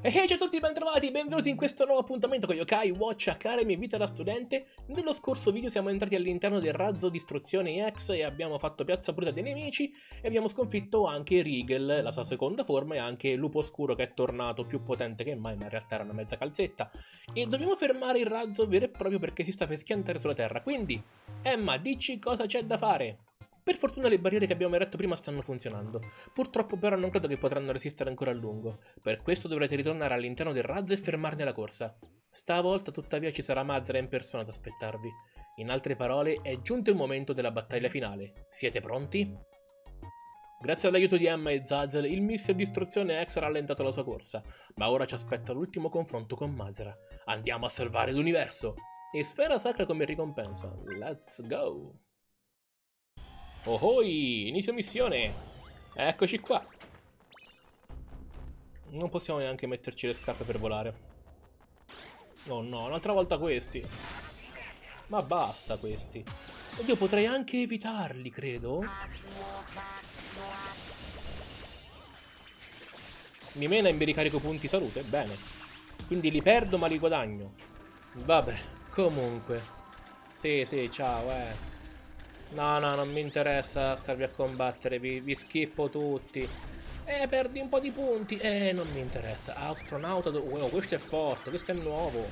E hey, ciao a tutti, bentrovati, benvenuti in questo nuovo appuntamento con Yokai Watch Academy Vita da Studente. Nello scorso video siamo entrati all'interno del razzo Distruzione X e abbiamo fatto piazza pulita dei nemici e abbiamo sconfitto anche Riegel, la sua seconda forma, e anche Lupo Oscuro che è tornato più potente che mai, ma in realtà era una mezza calzetta. E dobbiamo fermare il razzo vero e proprio perché si sta per schiantare sulla Terra, quindi Emma, dici cosa c'è da fare? Per fortuna le barriere che abbiamo eretto prima stanno funzionando. Purtroppo però non credo che potranno resistere ancora a lungo. Per questo dovrete ritornare all'interno del razzo e fermarne la corsa. Stavolta tuttavia ci sarà Mazra in persona ad aspettarvi. In altre parole, è giunto il momento della battaglia finale. Siete pronti? Grazie all'aiuto di Emma e Zazel, il Mister Distruzione X ha rallentato la sua corsa, ma ora ci aspetta l'ultimo confronto con Mazra. Andiamo a salvare l'universo! E sfera sacra come ricompensa. Let's go! Ohoi, inizio missione. Eccoci qua. Non possiamo neanche metterci le scarpe per volare. Oh no, un'altra volta questi. Ma basta questi. Oddio, potrei anche evitarli, credo. Mi mena e mi ricarico punti salute, bene. Quindi li perdo ma li guadagno. Vabbè, comunque. Sì, sì, ciao, eh. No, no, non mi interessa starvi a combattere, vi, vi schippo tutti. Eh, perdi un po' di punti. Eh, non mi interessa. Astronauta, wow, questo è forte, questo è nuovo.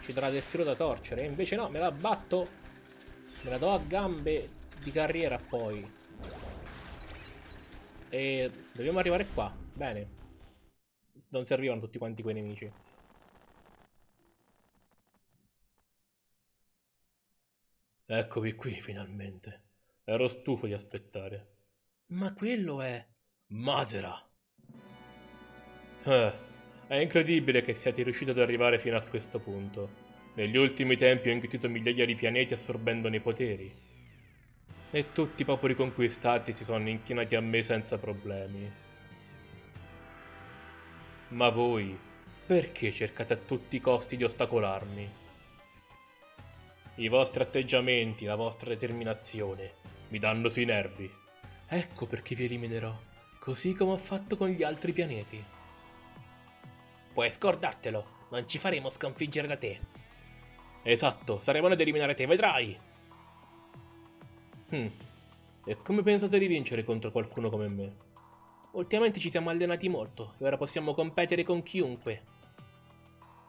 Ci darà del filo da torcere. Invece no, me la batto. Me la do a gambe di carriera poi. E dobbiamo arrivare qua. Bene. Non servivano tutti quanti quei nemici. Eccovi qui finalmente. Ero stufo di aspettare. Ma quello è... Mazera! Eh, è incredibile che siate riusciti ad arrivare fino a questo punto. Negli ultimi tempi ho inghiottito migliaia di pianeti assorbendone i poteri. E tutti i popoli conquistati si sono inchinati a me senza problemi. Ma voi, perché cercate a tutti i costi di ostacolarmi? I vostri atteggiamenti, la vostra determinazione mi danno sui nervi. Ecco perché vi eliminerò, così come ho fatto con gli altri pianeti. Puoi scordartelo, non ci faremo sconfiggere da te. Esatto, saremo noi ad eliminare te, vedrai! Hmm, e come pensate di vincere contro qualcuno come me? Ultimamente ci siamo allenati molto e ora possiamo competere con chiunque.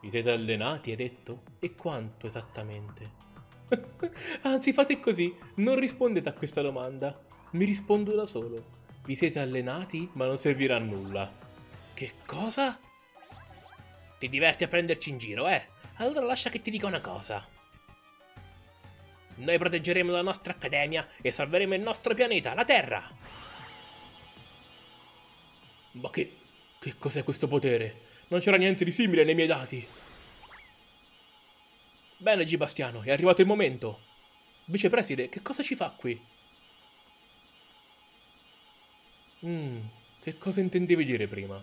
Vi siete allenati, hai detto? E quanto esattamente? Anzi, fate così, non rispondete a questa domanda. Mi rispondo da solo. Vi siete allenati, ma non servirà a nulla. Che cosa? Ti diverti a prenderci in giro, eh? Allora lascia che ti dica una cosa. Noi proteggeremo la nostra accademia e salveremo il nostro pianeta, la Terra. Ma che... che cos'è questo potere? Non c'era niente di simile nei miei dati. Bene, G. È arrivato il momento. Vicepreside, che cosa ci fa qui? Mmm, che cosa intendevi dire prima?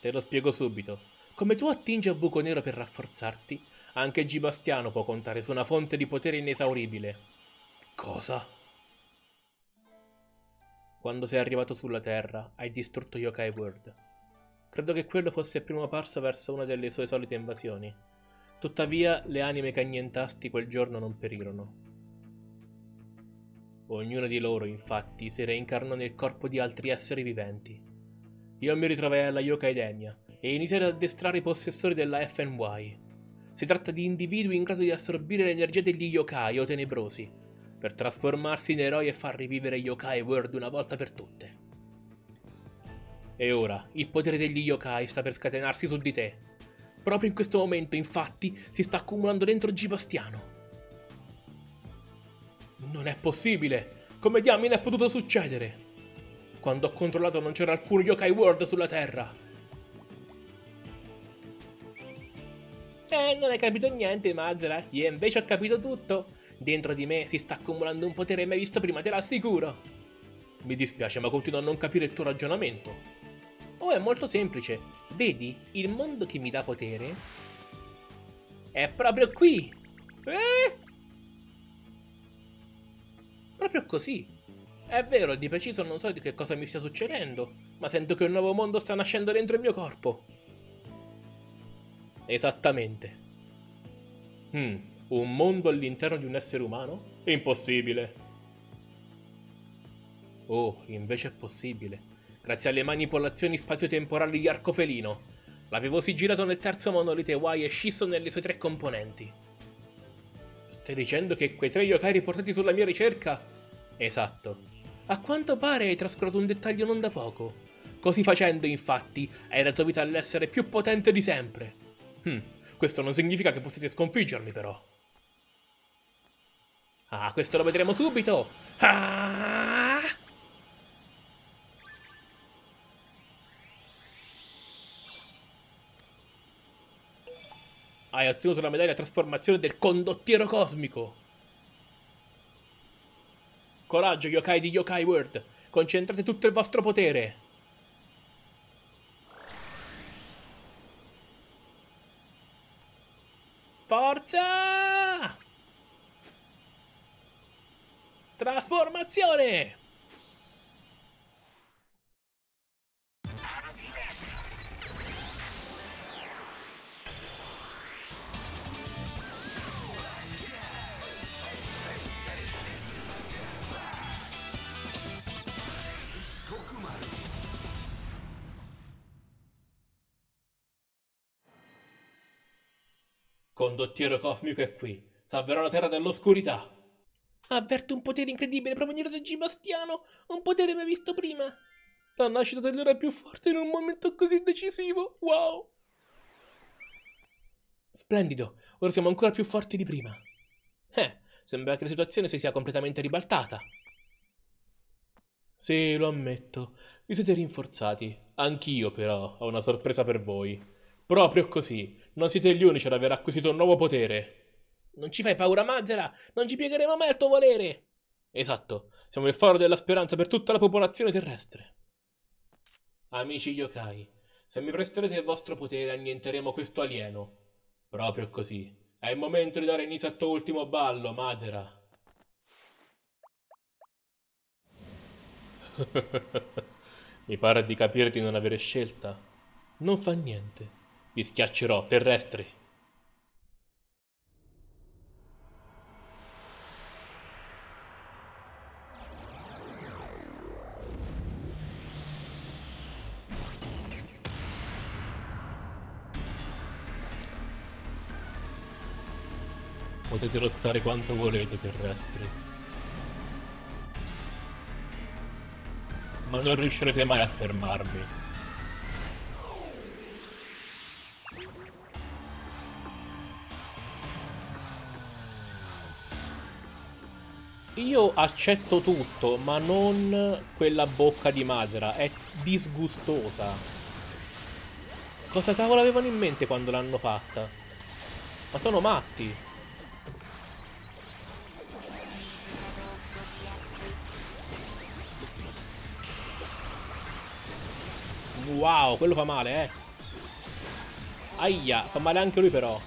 Te lo spiego subito. Come tu attingi a buco nero per rafforzarti, anche G. Può contare su una fonte di potere inesauribile. Cosa? Quando sei arrivato sulla Terra, hai distrutto Yokai World. Credo che quello fosse il primo passo verso una delle sue solite invasioni. Tuttavia le anime che annientasti quel giorno non perirono. Ognuna di loro, infatti, si reincarnò nel corpo di altri esseri viventi. Io mi ritrovai alla Yokai Demia e iniziai ad addestrare i possessori della FNY. Si tratta di individui in grado di assorbire l'energia degli yokai o tenebrosi, per trasformarsi in eroi e far rivivere Yokai World una volta per tutte. E ora, il potere degli yokai sta per scatenarsi su di te, Proprio in questo momento, infatti, si sta accumulando dentro G. Bastiano. Non è possibile! Come diamine è potuto succedere? Quando ho controllato non c'era alcun Yokai World sulla Terra. Eh, non hai capito niente, Mazra. Io invece ho capito tutto. Dentro di me si sta accumulando un potere mai visto prima, te l'assicuro. Mi dispiace, ma continuo a non capire il tuo ragionamento. Oh, è molto semplice. Vedi, il mondo che mi dà potere è proprio qui. Eh? Proprio così. È vero, di preciso non so di che cosa mi stia succedendo, ma sento che un nuovo mondo sta nascendo dentro il mio corpo. Esattamente. Hmm, un mondo all'interno di un essere umano? Impossibile. Oh, invece è possibile. Grazie alle manipolazioni spazio-temporali di Arcofelino. L'avevo sigillato nel terzo monolite Y e scisso nelle sue tre componenti. Stai dicendo che quei tre yokai riportati sulla mia ricerca? Esatto. A quanto pare hai trascurato un dettaglio non da poco. Così facendo, infatti, hai dato vita all'essere più potente di sempre. Hm, questo non significa che possiate sconfiggermi, però. Ah, questo lo vedremo subito! Ah! Hai ottenuto la medaglia trasformazione del condottiero cosmico! Coraggio, yokai di Yokai World! Concentrate tutto il vostro potere! Forza! Trasformazione! Condottiero cosmico è qui. Salverò la Terra dall'oscurità. Avverto un potere incredibile provenire da Gibastiano. Un potere mai visto prima. La nascita dell'era più forte in un momento così decisivo. Wow. Splendido. Ora siamo ancora più forti di prima. Eh, sembra che la situazione si sia completamente ribaltata. Sì, lo ammetto. Vi siete rinforzati. Anch'io, però, ho una sorpresa per voi. Proprio così. Non siete gli unici ad aver acquisito un nuovo potere. Non ci fai paura, Mazera? Non ci piegheremo mai al tuo volere. Esatto. Siamo il faro della speranza per tutta la popolazione terrestre. Amici yokai, se mi presterete il vostro potere annienteremo questo alieno. Proprio così. È il momento di dare inizio al tuo ultimo ballo, Mazera. mi pare di capire di non avere scelta. Non fa niente. Vi schiaccerò, terrestri. Potete lottare quanto volete, terrestri. Ma non riuscirete mai a fermarmi. Io accetto tutto, ma non quella bocca di Masera. È disgustosa. Cosa cavolo avevano in mente quando l'hanno fatta? Ma sono matti. Wow, quello fa male, eh. Aia, fa male anche lui però.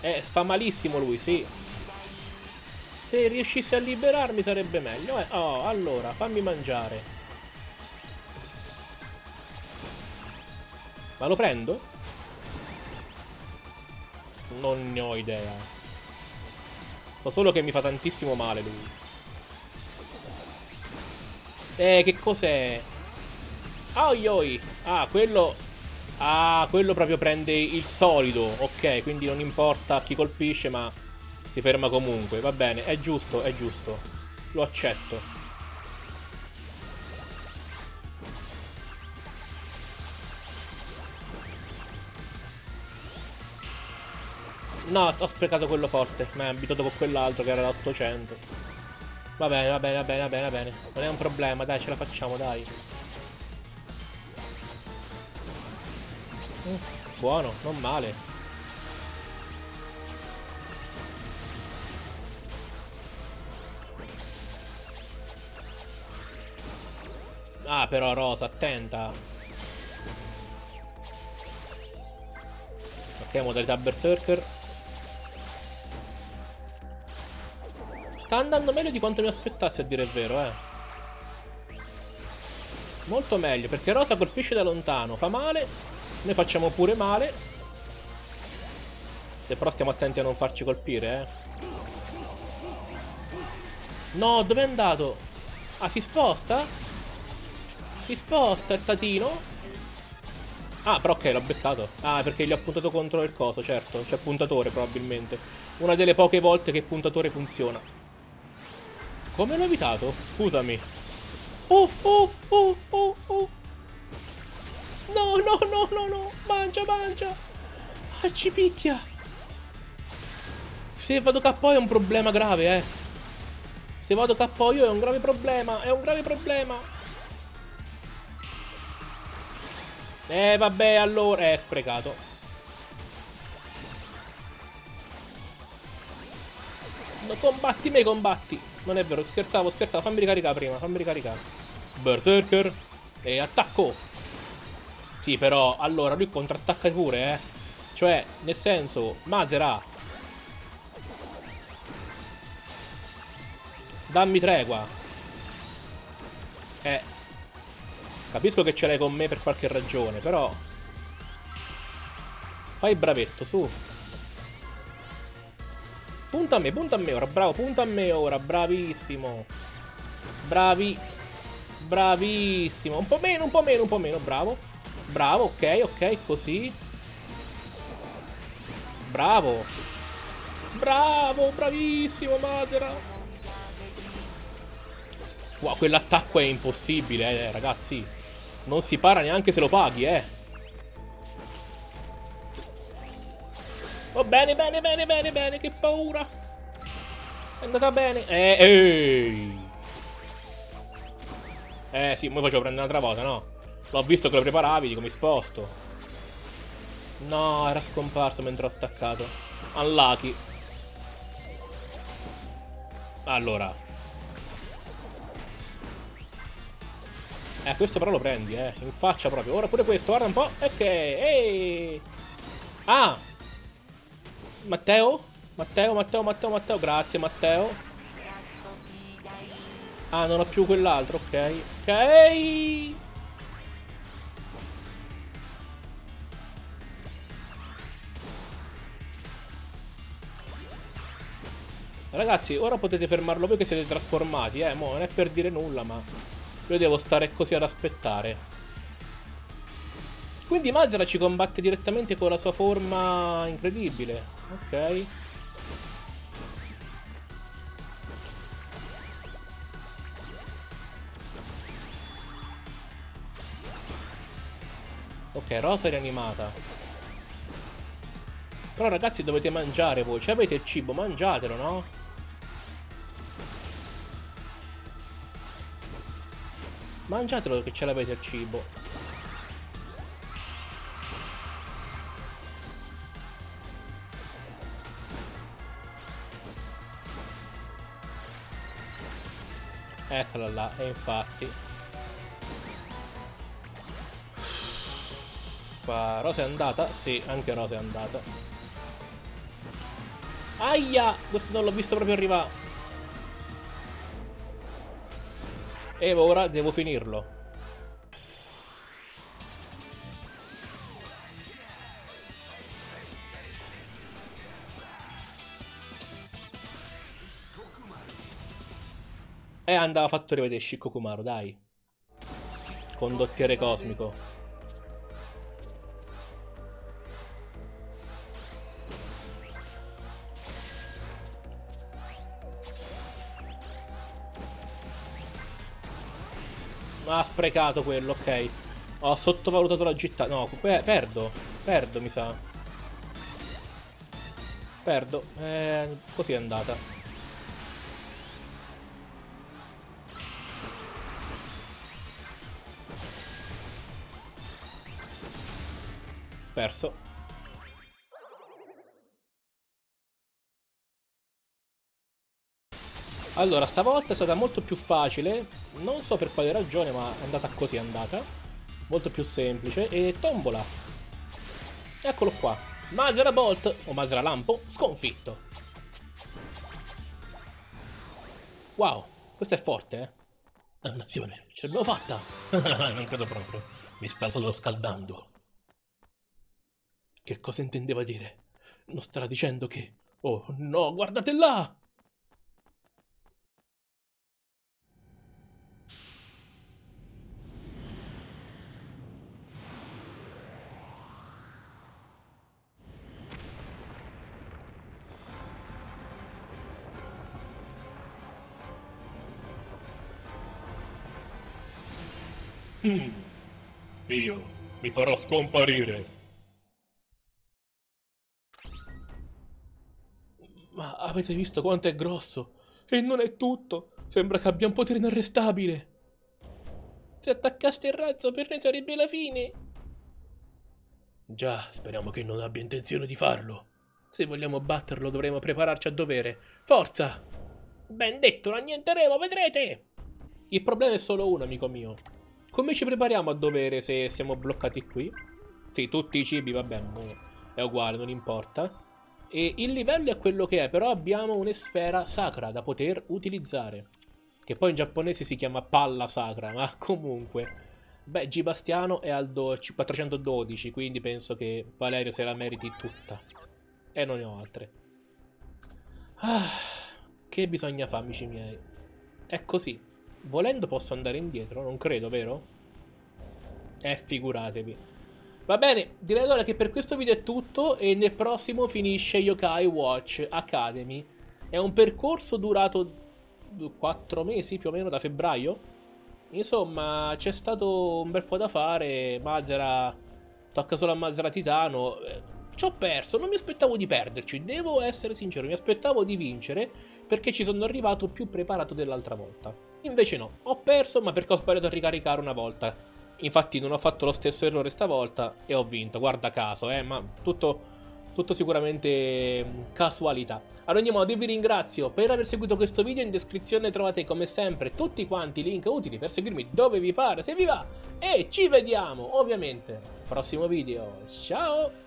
Eh, fa malissimo lui, sì. Se riuscissi a liberarmi sarebbe meglio. Eh, oh, allora, fammi mangiare. Ma lo prendo? Non ne ho idea. So solo che mi fa tantissimo male lui. Eh, che cos'è? Oi! Ah, quello... Ah, quello proprio prende il solido. Ok, quindi non importa chi colpisce, ma si ferma comunque, va bene, è giusto, è giusto. Lo accetto. No, ho sprecato quello forte. Mi ha abituato con quell'altro che era da 800. Va bene, va bene, va bene, va bene, va bene. Non è un problema, dai, ce la facciamo, dai. Mm, buono, non male. Ah, però Rosa, attenta. Ok, modalità Berserker. Sta andando meglio di quanto mi aspettassi, a dire il vero, eh. Molto meglio, perché Rosa colpisce da lontano, fa male. Noi facciamo pure male. Se però stiamo attenti a non farci colpire, eh. No, dove è andato? Ah, si sposta? Si sposta il tatino? Ah, però ok, l'ho beccato. Ah, perché gli ho puntato contro il coso, certo. C'è puntatore, probabilmente. Una delle poche volte che puntatore funziona. Come l'ho evitato? Scusami. Oh, oh, oh, oh, oh. No, no, no, no, no. Mangia, mangia. Ah, ci picchia. Se vado KO è un problema grave, eh. Se vado KO è un grave problema. È un grave problema. Eh, vabbè, allora... Eh, sprecato. No, combatti me, combatti. Non è vero, scherzavo, scherzavo. Fammi ricaricare prima, fammi ricaricare. Berserker. E attacco. Sì, però, allora, lui contrattacca pure, eh. Cioè, nel senso, Mazera. Dammi tregua. Eh. Capisco che ce l'hai con me per qualche ragione, però... Fai bravetto, su. Punta a me, punta a me ora, bravo, punta a me ora, bravissimo. Bravi. Bravissimo. Un po' meno, un po' meno, un po' meno, bravo. Bravo, ok, ok, così. Bravo. Bravo, bravissimo, Mazera. Wow, quell'attacco è impossibile, eh, ragazzi. Non si para neanche se lo paghi, eh. Oh, bene, bene, bene, bene, bene, che paura. È andata bene. Eh, ehi. Eh, sì, ora facevo prendere un'altra volta, no? L'ho visto che lo preparavi, dico mi sposto. No, era scomparso mentre ho attaccato. Unlucky. Allora. Eh, questo però lo prendi, eh. In faccia proprio. Ora pure questo, guarda un po'. Ok, ehi. Ah. Matteo? Matteo, Matteo, Matteo, Matteo. Grazie, Matteo. Ah, non ho più quell'altro, ok. Ok. Ragazzi, ora potete fermarlo voi che siete trasformati, eh. Mo, non è per dire nulla, ma... Io devo stare così ad aspettare. Quindi Mazera ci combatte direttamente con la sua forma incredibile. Ok. Ok, Rosa rianimata. Però ragazzi dovete mangiare voi. Cioè avete il cibo, mangiatelo, no? Mangiatelo che ce l'avete il cibo. Eccola là, e infatti. Qua, Rosa è andata? Sì, anche Rosa è andata. Aia! Questo non l'ho visto proprio arrivare. E ora devo finirlo. E andava fatto rivedere Shikokumaru, dai. Condottiere cosmico. Sprecato quello, ok. Ho sottovalutato la gittata. No, perdo. Perdo, mi sa. Perdo. Eh, così è andata. Perso. Allora, stavolta è stata molto più facile, non so per quale ragione, ma è andata così, è andata. Molto più semplice, e tombola. Eccolo qua. Mazera Bolt, o Mazera Lampo, sconfitto. Wow, questo è forte, eh. Dannazione, ce l'abbiamo fatta! non credo proprio, mi sta solo scaldando. Che cosa intendeva dire? Non starà dicendo che... Oh no, guardate là! Mm. Io mi farò scomparire. Ma avete visto quanto è grosso? E non è tutto. Sembra che abbia un potere inarrestabile. Se attaccaste il razzo per noi sarebbe la fine. Già, speriamo che non abbia intenzione di farlo. Se vogliamo batterlo dovremo prepararci a dovere. Forza! Ben detto, lo annienteremo, vedrete! Il problema è solo uno, amico mio. Come ci prepariamo a dovere se siamo bloccati qui? Sì, tutti i cibi, vabbè, è uguale, non importa. E il livello è quello che è, però abbiamo un'esfera sacra da poter utilizzare. Che poi in giapponese si chiama palla sacra, ma comunque... Beh, G Bastiano è al 412, quindi penso che Valerio se la meriti tutta. E non ne ho altre. Ah, che bisogna fare, amici miei? È così. Volendo posso andare indietro, non credo, vero? Eh, figuratevi. Va bene, direi allora che per questo video è tutto e nel prossimo finisce Yokai Watch Academy. È un percorso durato 4 mesi più o meno da febbraio. Insomma, c'è stato un bel po' da fare. Mazera tocca solo a Mazera Titano. Eh, ci ho perso, non mi aspettavo di perderci, devo essere sincero, mi aspettavo di vincere perché ci sono arrivato più preparato dell'altra volta. Invece no, ho perso ma perché ho sbagliato a ricaricare una volta. Infatti non ho fatto lo stesso errore stavolta e ho vinto, guarda caso, eh, ma tutto, tutto sicuramente mm, casualità. Ad ogni modo io vi ringrazio per aver seguito questo video, in descrizione trovate come sempre tutti quanti i link utili per seguirmi dove vi pare, se vi va. E ci vediamo ovviamente prossimo video, ciao!